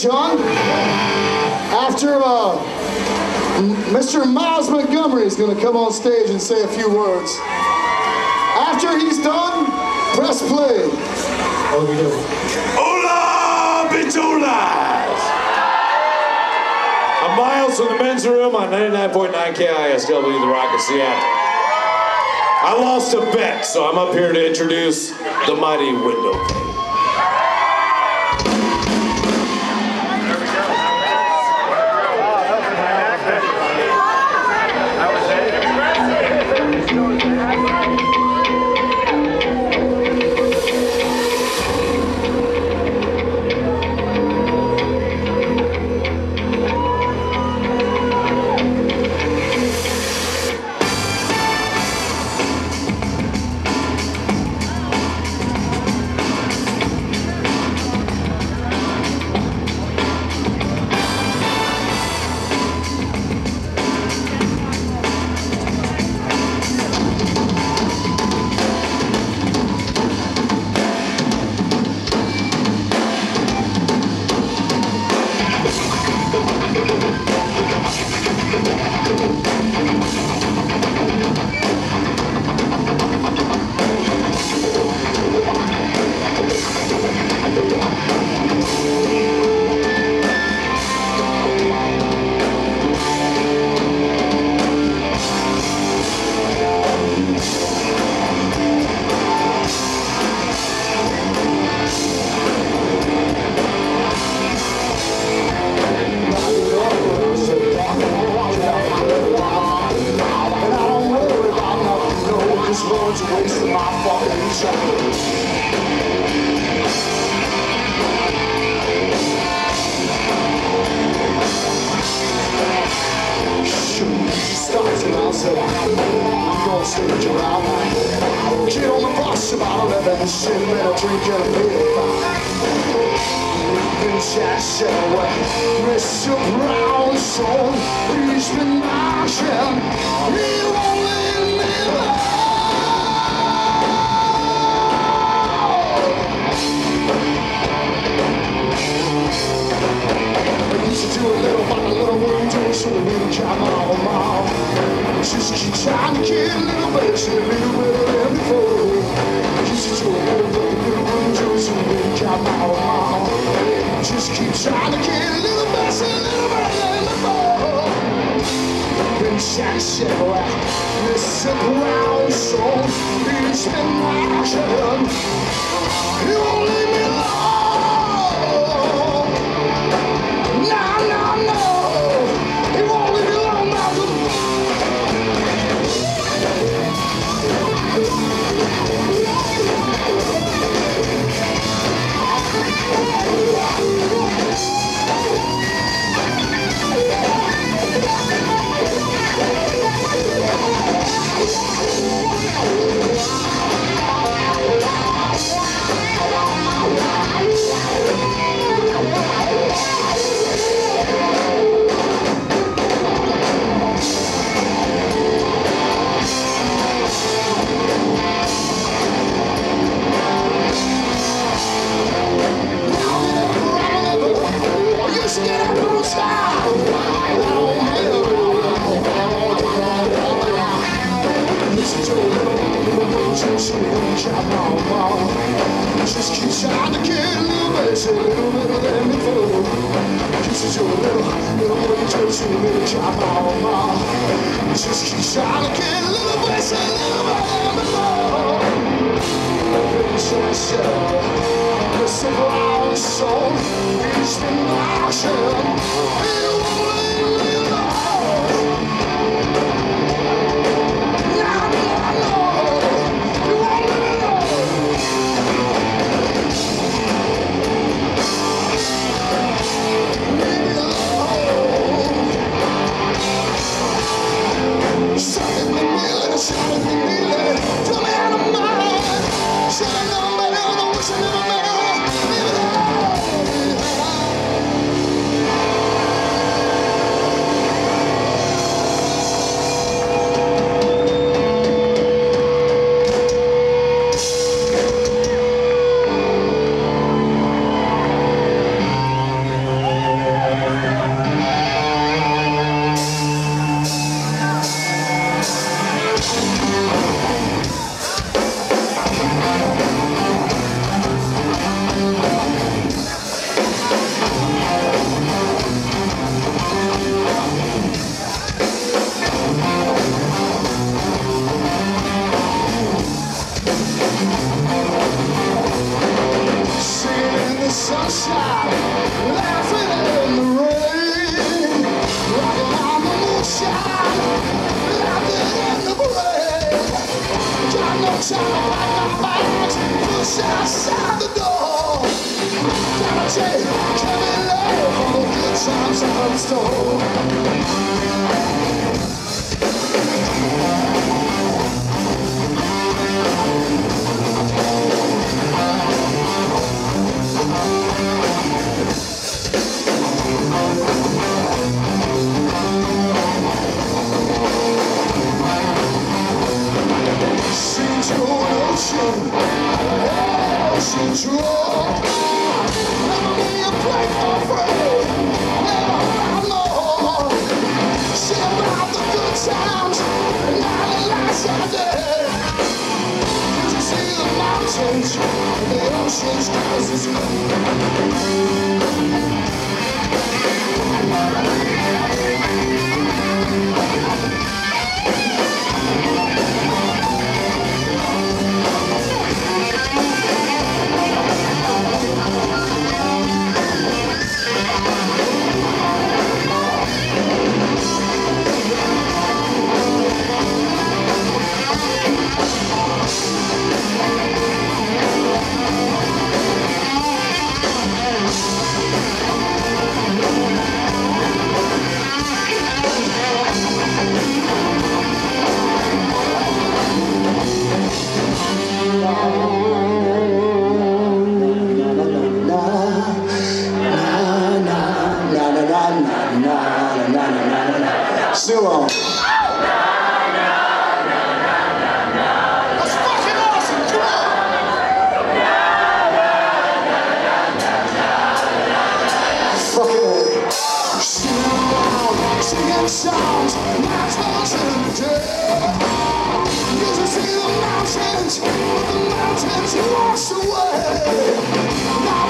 John. After uh, Mr. Miles Montgomery is going to come on stage and say a few words. After he's done, press play. Hola, bitcholas! I'm Miles from the men's room on 99.9 KISW, The Rock of Seattle. I lost a bet, so I'm up here to introduce the mighty Window cause Lord's wasting my fucking time. Say, I'm gonna stage around. Get on the bus about eleven, shit, better drink and a beer. Been chat shit away. Mr. Brownstone, he's been marching. He won't leave me alone. Do a little, but a little wouldn't do, so the little come on, mom. Just keep trying to get a little better, so a little better than before. I used to do a little, but a little little come on, mom. Just keep trying to get a little better, so a little better than before. Been shot shit around, Mr. Brown, so he's been marching. You won't Just keep trying to get a little bit, a little of them before. Listen to a little, little, little, just a little chop, mom, mom. Just keep trying to get a little just a little of them before. Princess, Mr. Brown soul, he's been marching. He won't leave Coming late from the good times I'm stole oceans, the oceans cause it's cold.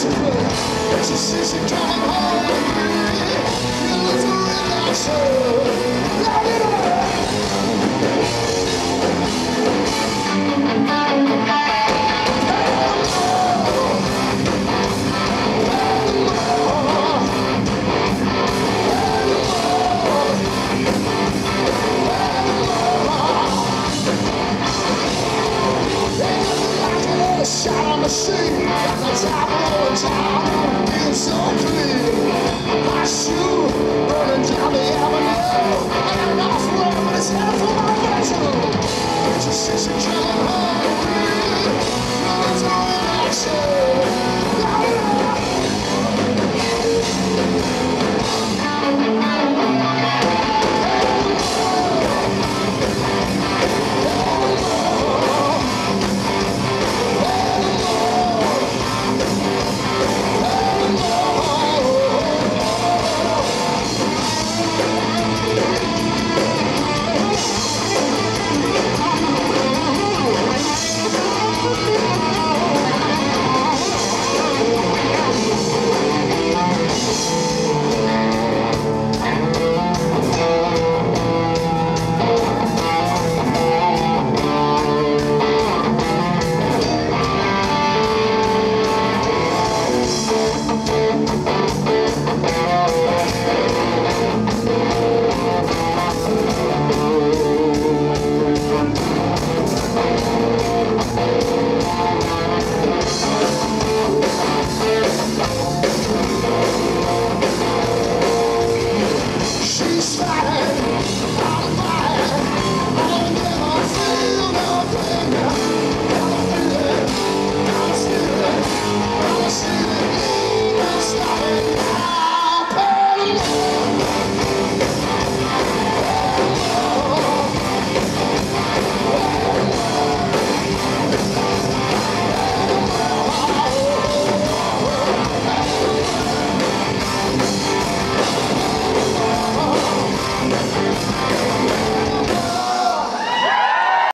Exorcism coming home. You look for an answer.